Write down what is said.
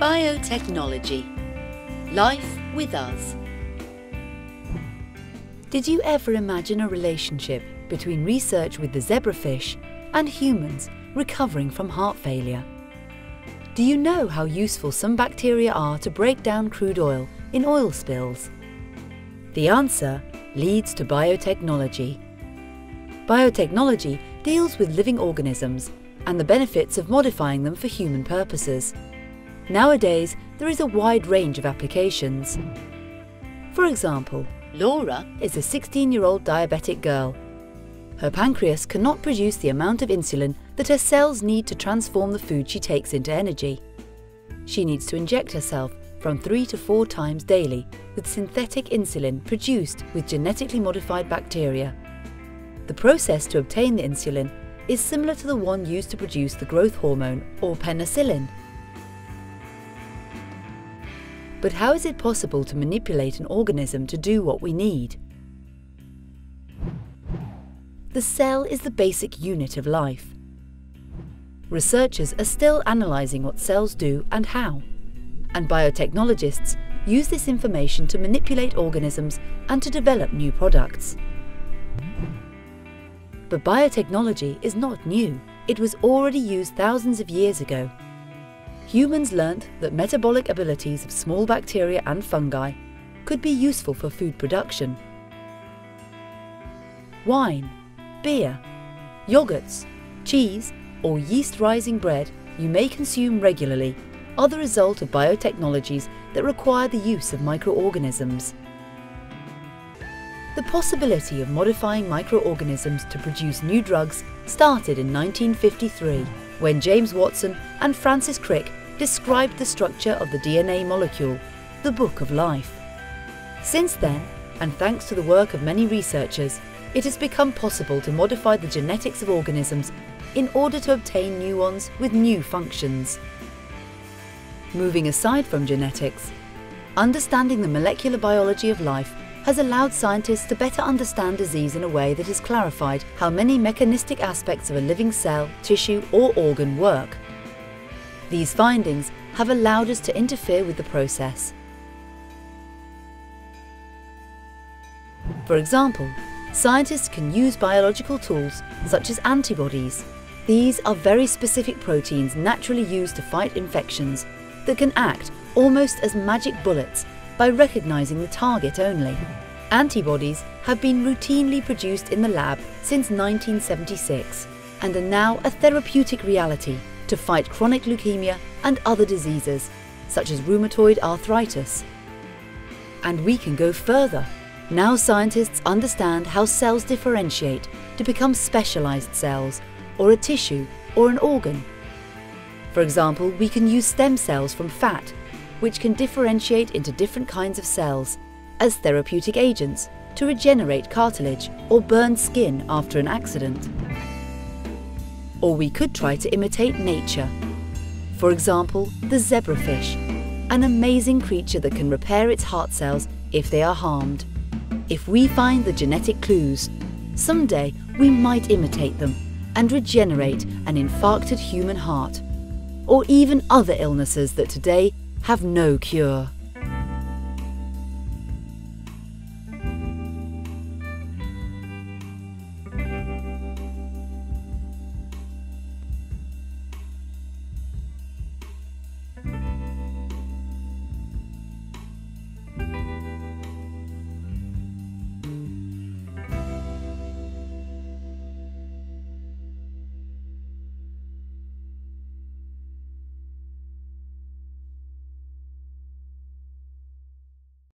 Biotechnology. Life with us. Did you ever imagine a relationship between research with the zebrafish and humans recovering from heart failure? Do you know how useful some bacteria are to break down crude oil in oil spills? The answer leads to biotechnology. Biotechnology deals with living organisms and the benefits of modifying them for human purposes. Nowadays, there is a wide range of applications. For example, Laura is a 16 year old diabetic girl. Her pancreas cannot produce the amount of insulin that her cells need to transform the food she takes into energy. She needs to inject herself from three to four times daily with synthetic insulin produced with genetically modified bacteria. The process to obtain the insulin is similar to the one used to produce the growth hormone or penicillin. But how is it possible to manipulate an organism to do what we need? The cell is the basic unit of life. Researchers are still analysing what cells do and how, and biotechnologists use this information to manipulate organisms and to develop new products. But biotechnology is not new. It was already used thousands of years ago humans learnt that metabolic abilities of small bacteria and fungi could be useful for food production. Wine, beer, yogurts, cheese, or yeast rising bread you may consume regularly are the result of biotechnologies that require the use of microorganisms. The possibility of modifying microorganisms to produce new drugs started in 1953 when James Watson and Francis Crick described the structure of the DNA molecule, the Book of Life. Since then, and thanks to the work of many researchers, it has become possible to modify the genetics of organisms in order to obtain new ones with new functions. Moving aside from genetics, understanding the molecular biology of life has allowed scientists to better understand disease in a way that has clarified how many mechanistic aspects of a living cell, tissue or organ work. These findings have allowed us to interfere with the process. For example, scientists can use biological tools such as antibodies. These are very specific proteins naturally used to fight infections that can act almost as magic bullets by recognizing the target only. Antibodies have been routinely produced in the lab since 1976 and are now a therapeutic reality to fight chronic leukemia and other diseases, such as rheumatoid arthritis. And we can go further. Now scientists understand how cells differentiate to become specialized cells, or a tissue, or an organ. For example, we can use stem cells from fat which can differentiate into different kinds of cells as therapeutic agents to regenerate cartilage or burn skin after an accident. Or we could try to imitate nature. For example, the zebrafish, an amazing creature that can repair its heart cells if they are harmed. If we find the genetic clues, someday we might imitate them and regenerate an infarcted human heart, or even other illnesses that today have no cure.